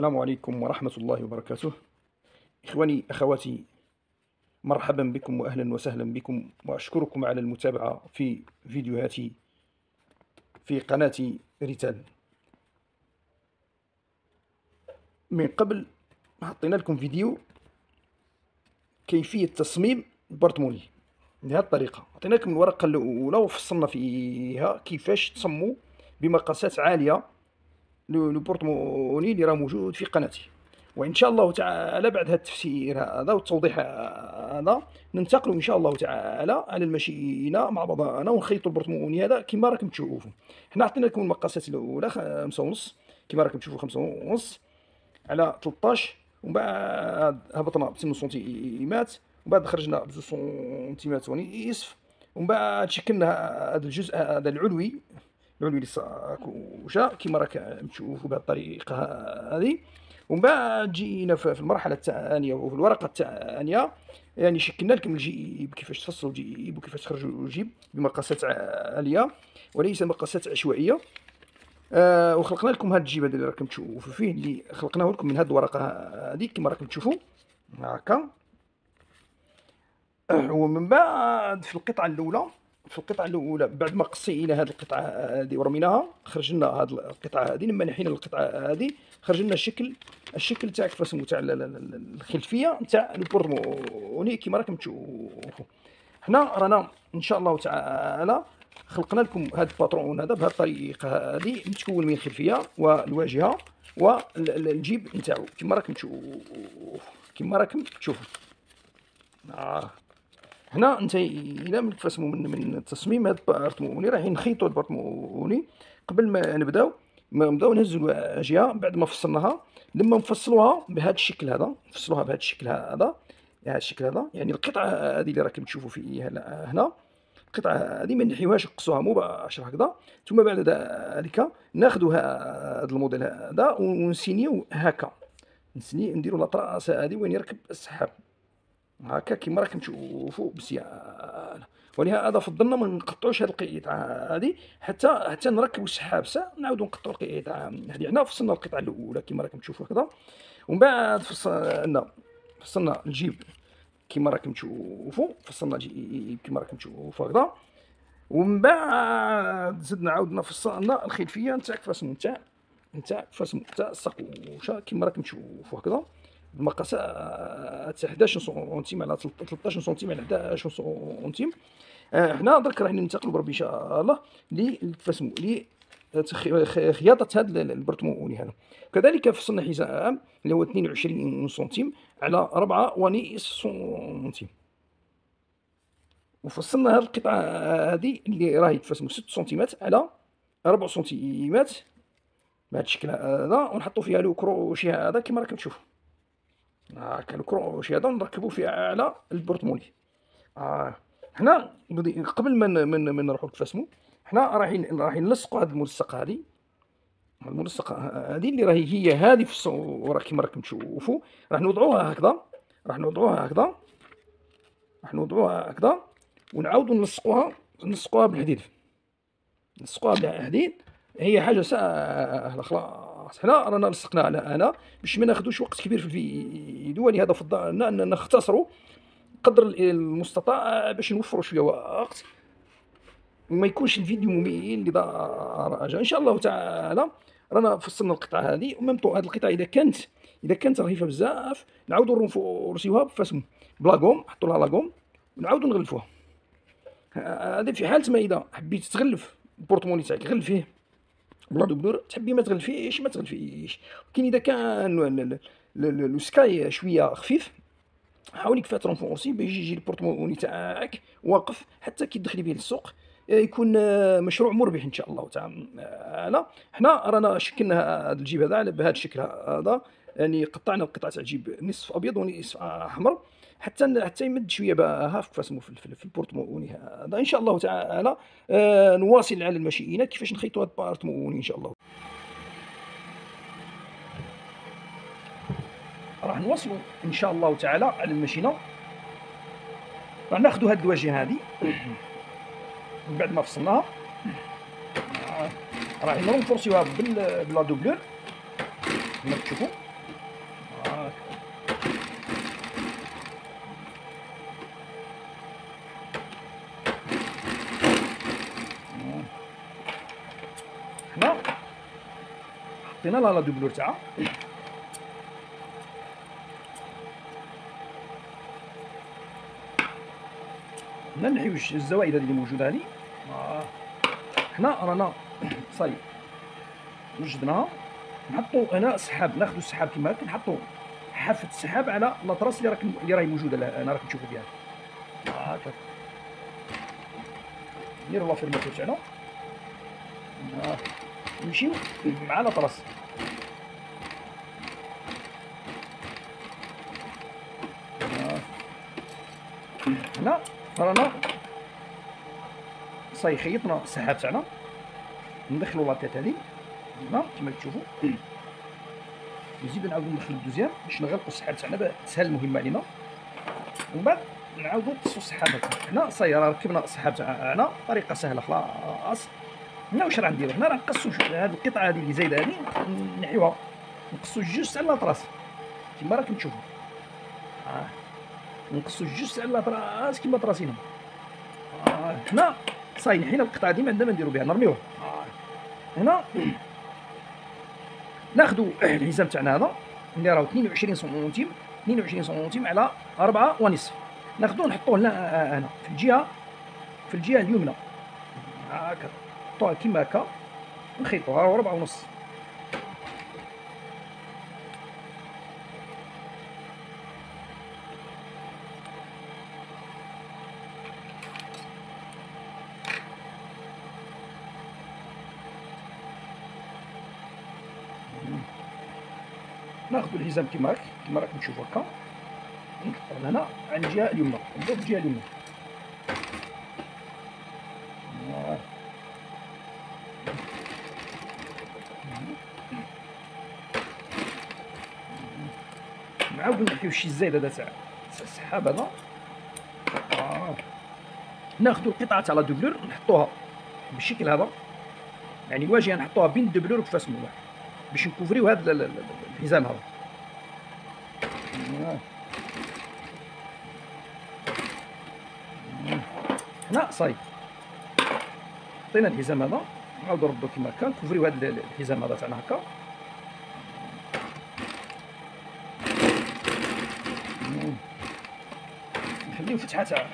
السلام عليكم ورحمة الله وبركاته. إخواني أخواتي مرحبا بكم وأهلا وسهلا بكم وأشكركم على المتابعة في فيديوهاتي في قناة ريتال من قبل حطينا لكم فيديو كيفية تصميم البرطموني بهذه الطريقة. عطينا لكم الورقة الأولى وفصلنا فيها كيفاش تصموا بمقاسات عالية لو بورتموني اللي راه موجود في قناتي. وإن شاء الله تعالى بعد هذا التفسير هذا والتوضيح هذا ننتقلوا إن شاء الله تعالى على الماشينه مع بعضنا ونخيطوا البورتموني هذا كما راكم تشوفوا. حنا عطينا لكم المقاسات الأولى خمسة ونص. كما راكم تشوفوا خمسة ونص على 13 ومن بعد هبطنا ب 8 سنتيمات. ومن بعد خرجنا ب 2 سنتيمات ونصف. ومن بعد شكلنا هذا الجزء هذا العلوي. العلوي للساكوشة كما راك تشوفوا بهذه الطريقة هذه. ومن بعد جينا في المرحلة الثانية وفي الورقة الثانية يعني شكلنا لكم الجيب كيفاش تفصلوا الجيب وكيفاش تخرجوا الجيب بمقاسات عالية وليس مقاسات عشوائية. آه وخلقنا لكم هذا الجيب هذا اللي راكم تشوفوا فيه اللي خلقناه لكم من هذه الورقة هذه كما راكم تشوفوا. هكا. ومن بعد في القطعة الأولى في القطعة الأولى بعد ما قصينا هذه القطعة هذه ورميناها خرج لنا هذه القطعة هذه لما نحينا القطعة هذه خرج لنا الشكل الشكل تاع كيف اسمو تاع الخلفية تاع ال porte-monnaie كيما راكم تشوفوا. حنا رانا إن شاء الله تعالى خلقنا لكم هذا ال patron هذا بهذه الطريقة هذه متكون من الخلفية والواجهة والجيب نتاعو كيما راكم تشوفوا. كيما راكم تشوفوا. آه. هنا انتهينا من كيفاش من من تصميم هذا ال porte-monnaie رايحين نخيطوا ال porte-monnaie قبل ما نبداو ما نبداو نهزوا الواجهه بعد ما فصلناها لما نفصلوها بهذا الشكل هذا نفصلوها بهذا الشكل هذا هذا الشكل هذا يعني القطعة هذه اللي راكم تشوفوا فيها هنا القطعة هذه ما نحيوهاش نقصوها مباشره هكذا. ثم بعد ذلك ناخذوا هذا الموديل هذا ونسينيو هكا. نسني نديروا لاطراس هذه وين يركب السحاب. هكا كيما راكم تشوفوا مزيان ولهذا فضلنا ما نقطعوش هذه القطعه هذه حتى حتى نركبوا السحاب ساعه نعاودوا نقطعوا القطعه هذه حنا فصلنا القطعة الأولى كيما راكم تشوفوا هكذا. ومن بعد فصلنا فصلنا الجيب كيما راكم تشوفوا فصلنا الجيب كيما راكم تشوفوا هكذا. ومن بعد زدنا عاودنا فصلنا الخلفية نتاع كيفاش نتاع نتاع كيفاش نتاع الساقوشه كيما راكم تشوفوا هكذا. المقاسات 11 سنتيم على 13 سنتيم على 11 سنتيم. حنا درك راح ننتقلوا بربي إن شاء الله للفسمو ل خياطة هذا البرطموني هذا. كذلك فصلنا حزام اللي هو 22 سنتيم على 4 ونصف سنتيم. وفصلنا هذه القطعة هذه اللي راهي في اسمو 6 سنتيمات على 4 سنتيمات. بهذا الشكل هذا ونحطوا فيها le crochet هذا كما راكم تشوفوا هاكا الكروشي هذا نركبو فيه على ال porte-monnaie آه. حنا قبل ما من من نروحو كيفاش حنا رايحين رايحين نلصقوا هذه الملصقة هذه الملصقة هذه اللي راهي هي هذه في الصورة كيما راكم تشوفوا راح نوضعوها هكذا. راح نوضعوها هكذا. راح نوضعوها هكذا. ونعاودوا نلصقوها نلصقوها بالحديد. نلصقوها بالحديد. هي حاجة سهله خلاص حنا رانا لصقناها على أنا باش ما ناخذوش وقت كبير في الفيديو ولهذا فضلنا ان نختصروا قدر المستطاع باش نوفروا شوية وقت. وما يكونش الفيديو ممل لدرجة. إن شاء الله تعالى رانا فصلنا القطعة هذه. وميم طو هذه القطعة إذا كانت إذا كانت رهيفة بزاف نعاودوا نرسيوها بفاسم بلاكوم نحطوا لها لاكوم ونعاودوا نغلفوها. هذا في حالة ما اذا حبيت تغلف البورتموني تاعك غلفيه. بلا دوبلور تحبي ما تغلفيش ما تغلفيش. ولكن إذا كان لو سكاي شوية خفيف حاولي كيف ترونفونسي باش يجي البورتموني تاعك واقف حتى كي تدخلي به للسوق يكون مشروع مربح إن شاء الله تعالى حنا رانا شكلنا هذا الجيب هذا بهذا الشكل هذا يعني قطعنا القطعه تاع الجيب نصف أبيض ونصف أحمر. حتى حتى يمد شوية بها في اسمه في, ال porte-monnaie هذا. إن شاء الله تعالى آه نواصل على الماشينه كيفاش نخيطوا هذا ال porte-monnaie إن شاء الله. راح نواصلوا إن شاء الله تعالى على الماشينه راح ناخذوا هذه الواجهة هذه من بعد ما فصلناها. راح نرونفورسيوها ب la doublure. كما تشوفوا حطينا لها la doublure تاعها هنا نحيو الزوائد هذه اللي موجوده هذه. حنا رانا صاي وجدناها نحطو هنا سحاب ناخذ السحاب كما هكا نحطو حافه السحاب على لاطراس اللي راك اللي راهي موجوده أنا راك تشوفوا بها هكا نديرو لا فيرماتور تاعنا. نمشيو مع آه. هنا رانا صاي خيطنا السحاب تاعنا ندخلو لاطيط هذه هنا كما تشوفوا. نزيدو نعاودو ندخلو الدوزيام باش نغلقو السحاب تاعنا تسهل المهمه علينا. ومن بعد نعاودو نقصو السحاب هنا صاي راه ركبنا السحاب تاعنا. بطريقه سهلة خلاص. هنا واش راه نديرو؟ هنا راه نقصو هاد القطعة هذه اللي زايدة هذه نحيوها. نقصو جوج تاع لاطراس كما راكم تشوفوا آه. نقصو جوج تاع لاطراس كما طراسينا آه. هنا صاي نحينا القطعة دي ما عندنا ما نديرو بها نرميوها. آه. هنا ناخذ الحزام تاعنا هذا اللي راهو 22 سنتيم 22 سنتيم على 4 ونصف. ناخذوه نحطوه هنا هنا في الجهة في الجهة اليمنى. هكا نحطوها كيما هكا نخيطوها راهو 4 ونص. ناخذ الحزام كيما هاك كيما راكم تشوفوا هكا. نحطو هنا على الجهة اليمنى. نبداو بالجهه اليمنى. نعاودو نحيو شي زايد هذا تاع السحاب هذا. آه. ناخذ القطعه تاع la doublure نحطوها بالشكل هذا. يعني الواجهة نحطوها بين ال doublure وكفاس واحد باش نكوفريو هذا الحزام هذا. هنا صاي. حطينا الحزام هذا. نعاودو نردو كيما هكا نكوفريو هذا الحزام هذا تاعنا هكا. نخليو فتحه تاع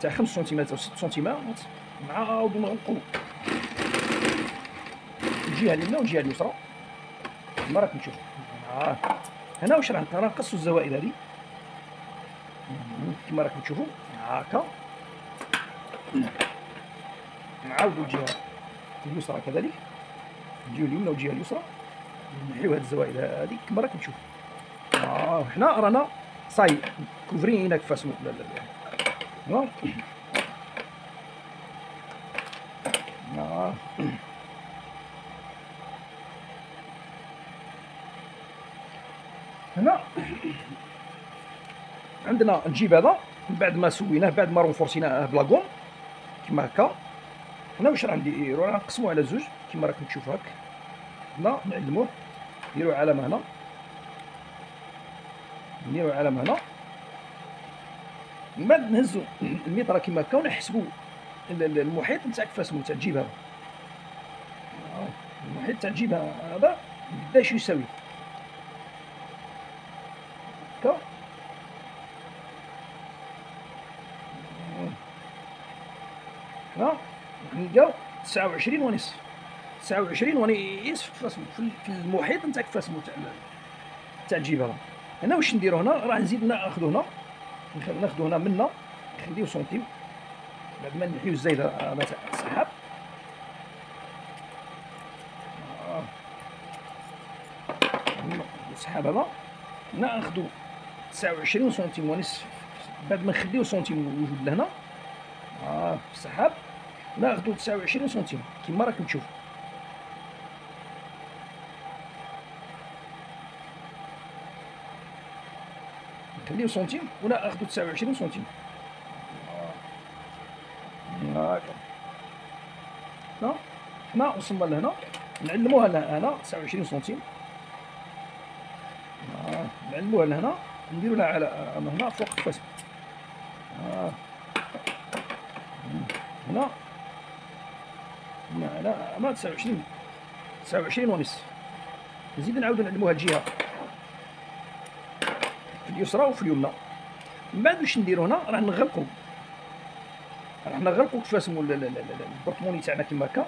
تاع 5 سنتيمات أو 6 سنتيمات نعاودو نغلقو. الجهة اليمنى والجهة اليسرى. كما راكم تشوفوا آه. هنا واش راه نقصوا الزوائد هذه كما راكم تشوفوا هكا نعاودوا الجهة اليسرى كذلك. الجهة اليمنى والجهة اليسرى. نحيو هذه الزوائد هذه كما راكم تشوفوا آه. حنا رانا صاي كوفرين كفاس لا لا لا آه. هنا. عندنا نجيب هذا بعد ما سويناه بعد ما رونفورسيناه بلاكوم كما هكا. هنا واش راه نديرو؟ راه نقسموه على زوج كما راكم تشوفوا هاك. هنا نعلموه نديرو علامه هنا. نديرو علامه هنا. من بعد نهزو الميطرة كما هكا ونحسبو المحيط نتاع كيفاش تاع الجيب هذا المحيط تاع الجيب هذا قداش يساوي؟ هكا. هنا. نلقاو تسعة وعشرين ونصف تسعة وعشرين ونصف في المحيط نتاع كفاسمو تاع تاع الجيب هنا واش نديرو هنا؟ راه نزيد ناخذو هنا. ناخذو هنا منا. نخليو سنتيم بعد ما نحيو الزايد هذا تاع السحاب السحاب هذا. ناخذو 29 سنتيم ونصف بعد ما نخليو سنتيم موجود لهنا آه. في السحاب ناخذو 29 سنتيم كما راكم تشوفوا نخليو سنتيم؟ وناخذو 29 سنتيم. هاكا هنا حنا وصلنا لهنا. نعلموها لهنا 29 سنتيم. نعلموها لهنا نديرو لها على هنا فوق آه. هنا. هنا على ما 29 29 ونصف نزيد نعاودو نعلموها الجهة. اليسرى وفي اليمنى. من بعد واش نديرو هنا؟ راه نغلقو. راه نغلقو كيفاش سمو البورتموني تاعنا كيما هكا.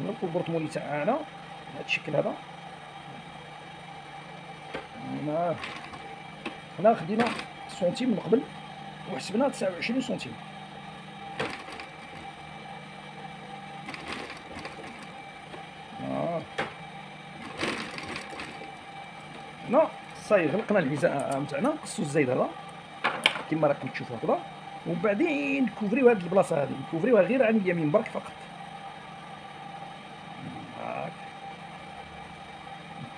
نغلقو ال porte-monnaie تاعنا. بهذا الشكل هذا. هنا. هنا خدينا سنتيم من قبل. وحسبنا 29 سنتيم آه. هنا صاي غلقنا الحذاء تاعنا قصو الزايد هذا. كما راكم تشوفوا هكذا. ومن بعدين نكوفريو هاد البلاصة هذه نكوفريوها غير عن اليمين برك فقط. هاك.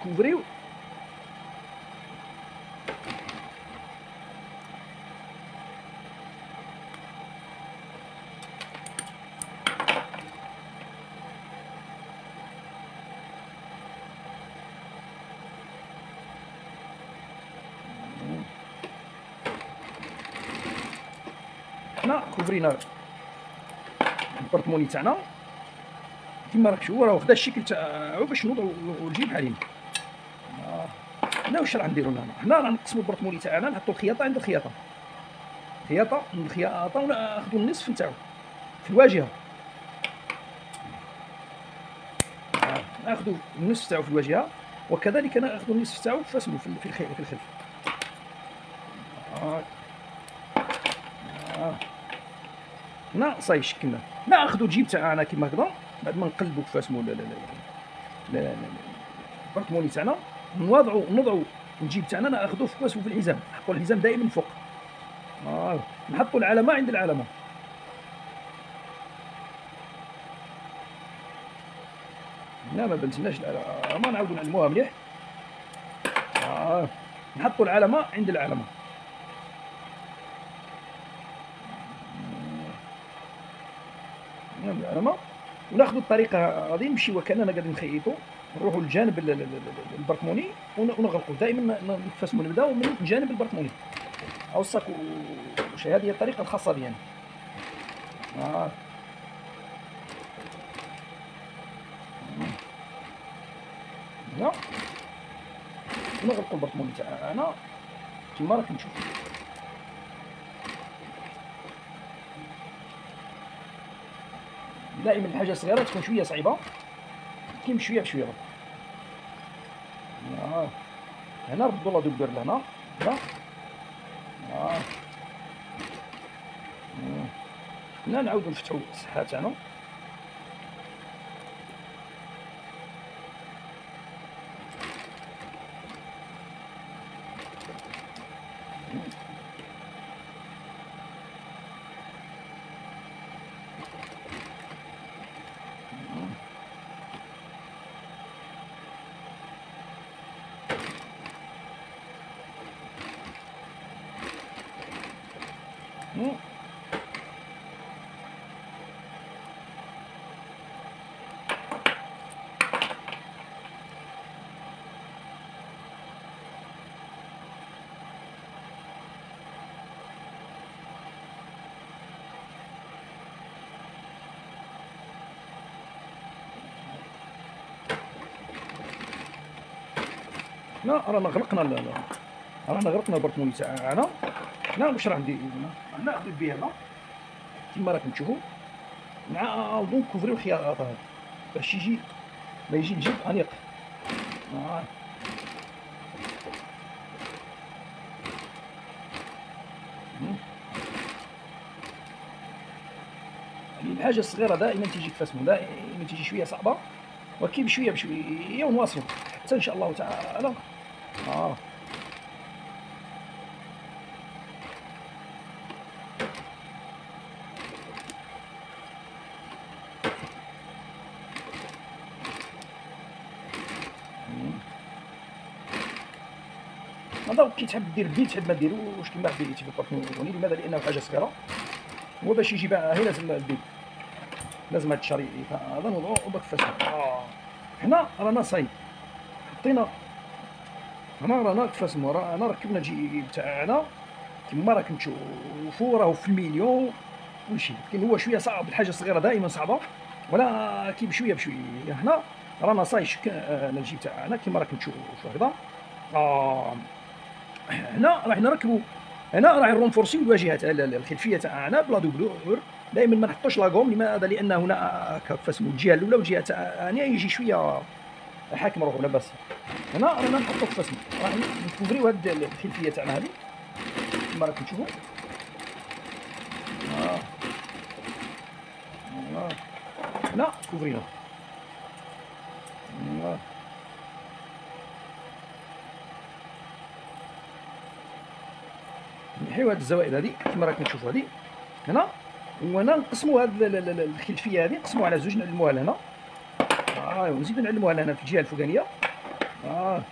نكوفريو حنا كوفرينا ال porte-monnaie تاعنا كيما راك شوف راه خدا الشكل تاعو باش نوضعو الجيب بحالين هنا واش راح نديرو هنا هنا راه نقسمو ال porte-monnaie تاعنا نحطو الخياطة عند الخياطة خياطة من الخياطة وناخدو النصف نتاعو في الواجهة ناخدو النصف تاعو في الواجهة وكذلك ناخذ النصف تاعو في اسمه في الخلف في الخلف آه. آه. نا صاي شكلنا ناخذ الجيب تاعنا كيما هكذا. بعد ما نقلبو كيف اسمه لا لا لا ال porte-monnaie تاعنا. نوضعو نوضعو الجيب تاعنا ناخذوه في كواس في الحزام. نحطو الحزام دائما فوق. آه. نحطو العلامة عند العلامة. لا ما بنتناش العلامة. نعاودو نعلموها مليح. آه. نحطو العلامة عند العلامة. العلامه وناخذ الطريقة غادي نمشي وكأننا قاعدين نخيطوا نروحوا لجانب البركموني ونغلقوا. دائما نفسموا نبداو من جانب البركموني أو الصاك وش هذه الطريقة الخاصة ديالنا آه. نغلقوا البركموني تاعنا. كيما راكم تشوفوا دائما الحاجة الصغيره تكون شوية صعيبة. كيم شوية بشوية. هنا ردوا الله دوبر لهنا. هنا. هنا نعاودو نفتحو الصحة تاعنا. لا رانا غلقنا رانا غلقنا البرطمون تاعنا هنا واش راه ندير هنا. هنا بيه هنا. كيما راكم تشوفوا. نعاودو نكوفريو الخياط هذا باش يجي ما يجي الجلد انيق آه. يعني الحاجة الصغيرة دائما تيجي كفاسمو دائما تيجي شوية صعبة ولكن بشويه بشويه ونواصلوا حتى إن شاء الله تعالى. آه هذا كي تحب دير biais تحب ما ديروش كيما biais في ال porte-monnaie لماذا؟ لأنه حاجة صغيرة. هو باش يجي هي لازم ال biais. لازم هاد الشريط. هذا نوضعو وباك فاش آه. هنا رانا صايب حطينا هنا رانا كيفاش رانا ركبنا الجيب تاعنا كما راكم تشوفوا راهو في ال milieu كلشي لكن هو شوية صعب. الحاجة الصغيرة دائما صعبة. ولكن بشويه بشويه هنا رانا صايش الجيب تاعنا كيما راكم تشوفوا هكذا آه. هنا راح نركبوا هنا راح نرونفورسي الواجهة تاع الخلفية تاعنا ب la doublure دائما ما نحطوش la gomme لماذا؟ لأن هنا اسمو الجهة الأولى والجهة الثانية يجي شوية حاكم روحه لاباس هنا رانا نحطو فاسمو راح نكوفريو هاد الخلفية تاعنا هذه كما راكم تشوفوا آه. آه. هنا كوفرينا آه. نحيو هاد الزوائد هذه كما راكم تشوفوا هذه هنا وهنا نقسموا هاد الخلفية هذه نقسموها على زوج نعلموها لهنا آه ونزيدو نعلموها لهنا في الجهة الفوقانية. آه.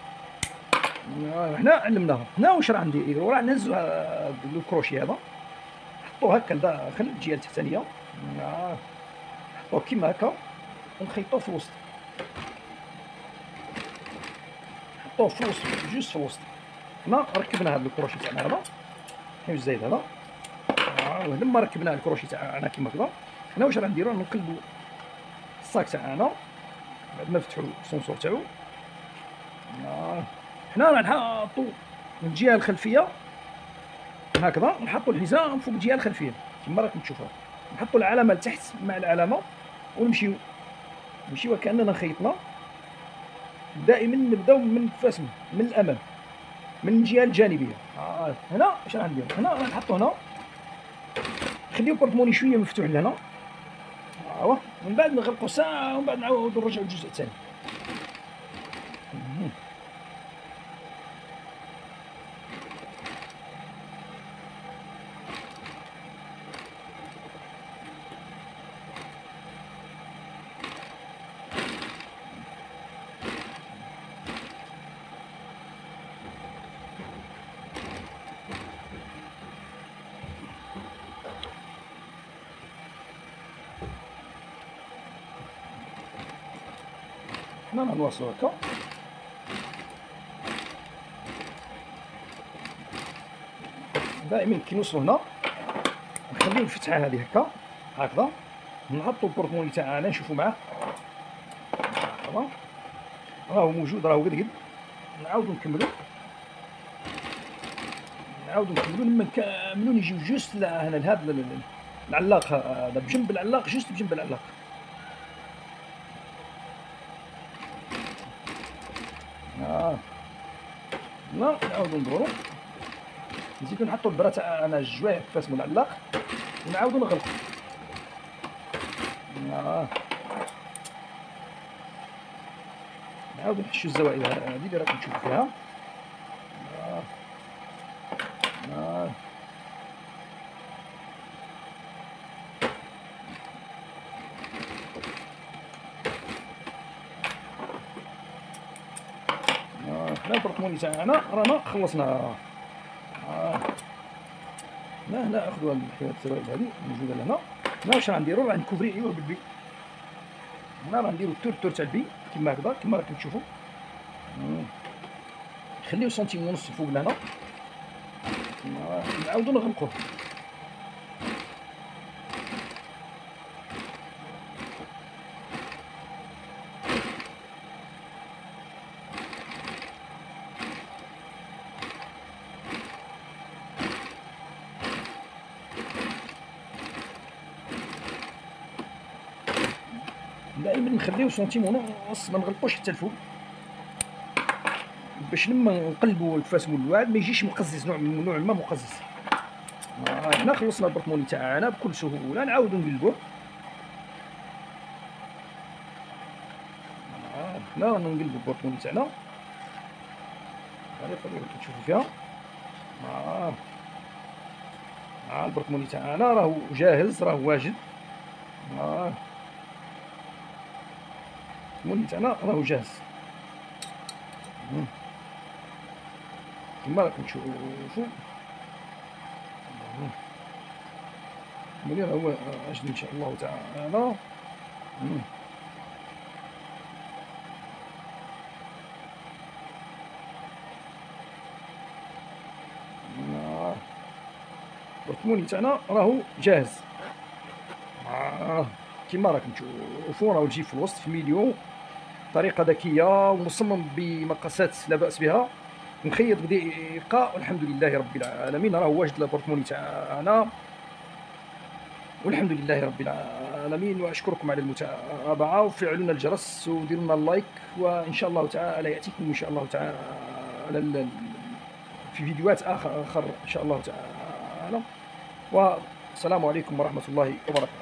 آه، هنا علمناها. هنا واش راه نديرو راه نهزو الكروشي هذا. نحطوه هكا لداخل الجهة التحتانية. آه. نحطوه كيما هكا ونخيطوه في الوسط. نحطوه في الوسط juste في الوسط. هنا ركبنا هذا الكروشي تاعنا هذا. كاين الزايد هذا. آه. لما ركبنا الكروشي تاعنا كيما هكذا هنا واش راه نديرو؟ نقلبو ال sac تاعنا بعد ما نفتحو السونسور تاعو. آه. حنا راح نحطو من الجهة الخلفية. هكذا نحطو الحزام فوق الجهة الخلفية. كما راكم تشوفوا نحطو العلامة لتحت مع العلامة ونمشيو. نمشيو كأننا خيطنا. دائما نبدأو من فاسم من الأمام. من الجهة الجانبية. آه. هنا اش راح ندير؟ هنا راح نحطو هنا. نخليو البورتموني شوية مفتوح لهنا. أيوا. من بعد نغلقو ساعة ومن بعد نعاودو نرجعو الجزء الثاني. حنا نواصلو هكا. دائما كي نوصلو هنا. نخليو الفتحة هذه هكا. هكذا. نحطو ال porte-monnaie تاعنا نشوفو معاه. هكذا. راهو موجود راهو قد قد. نعاودو نكملو. نعاودو نكملو. لما نكملو نجيو juste هنا لهذا العلاق هذا بجنب العلاق juste بجنب العلاق آه لا نعاودو ندورو. نزيدو نحطو البرا تاعنا الجوايه كيف اسمو العلاق ونعاودو نغلقو. نعاودو نحشو الزوائد هذه اللي راكم تشوفو فيها آه. آه. البرطموني تاعنا رانا خلصنا. آه. هنا هنا اخذوا الحيوانات السوائل هذه موجوده لهنا هنا. واش غنديرو؟ راه نكوفري أيوا بالبي. هنا راه نديرو التور التور تاع البي كيما هكذا كيما راكم تشوفوا نخليو سنتيم ونص فوق لهنا. نعاودو نغلقوه دائما نخليو سنتيم ونص ما نغلقوش حتى الفوق. باش لما نقلبوا ال face الواعد ما يجيش مقزز نوع من نوع ما مقزز. آه هنا خلصنا ال porte-monnaie تاعنا بكل سهولة نعاودو نقلبوه آه هنا رانا نقلبو ال porte-monnaie تاعنا. الطريقة اللي كتشوفوا فيها. آه. آه ال porte-monnaie تاعنا راهو جاهز راهو واجد. آه. المولي تاعنا راهو جاهز. كما راكم تشوفوا. المولي راهو اجد إن شاء الله تعالى. ال monnaie تاعنا راهو جاهز. آه. كما راكم تشوفوا راه تجي في الوسط في ال milieu طريقة ذكية ومصمم بمقاسات لا بأس بها. مخيط بدقه والحمد لله رب العالمين. راه واجد le porte-monnaie تاعنا والحمد لله رب العالمين. وأشكركم على المتابعة. وفعلوا لنا الجرس وديروا لنا ال like. وإن شاء الله تعالى يأتيكم إن شاء الله تعالى في فيديوهات اخر إن شاء الله تعالى. والسلام عليكم ورحمة الله وبركاته.